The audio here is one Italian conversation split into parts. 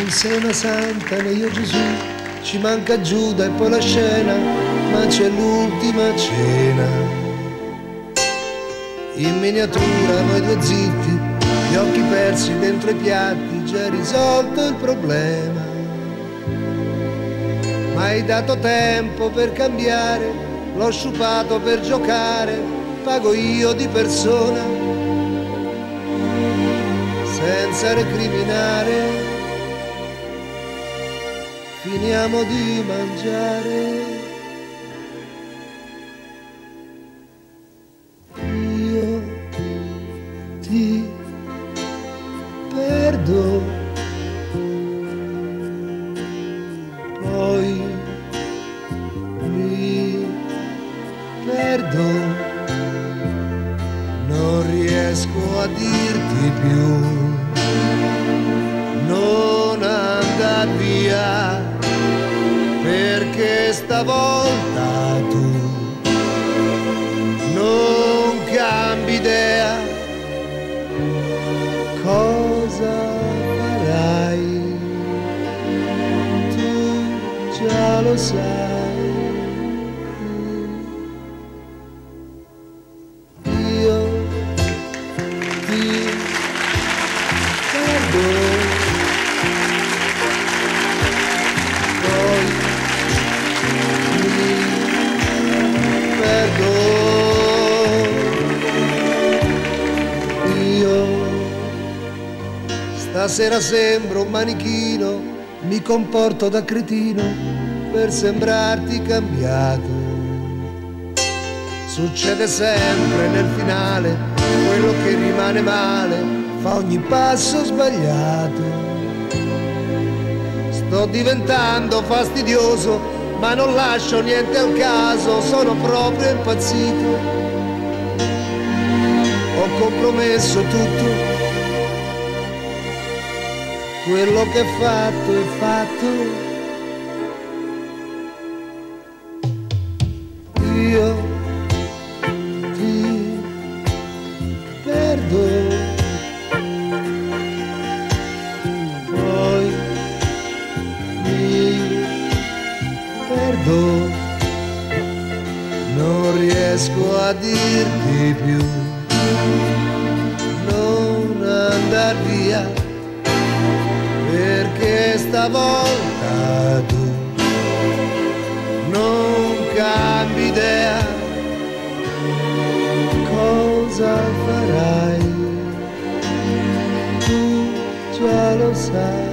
Non sei una santa né io Gesù, ci manca Giuda e poi la scena, ma c'è l'ultima cena. In miniatura noi due zitti, gli occhi persi dentro i piatti, già risolto il problema. Ma hai dato tempo per cambiare, l'ho sciupato per giocare, pago io di persona, senza recriminare finiamo di mangiare. Io ti perdo, poi mi perdo, non riesco a dirti più. Non andar via perché stavolta tu non cambi idea. Cosa farai? Tu già lo sai stasera sembro un manichino mi comporto da cretino per sembrarti cambiato succede sempre nel finale quello che rimane male fa ogni passo sbagliato Sto diventando fastidioso, ma non lascio niente al caso, sono proprio impazzito. Ho compromesso tutto, quello che è fatto è fatto. Io ti perdo. Poi mi perdo, non riesco a dirti più, non andar via, perché stavolta tu non cambi idea, cosa farai, tu già lo sai.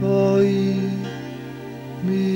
Poi mi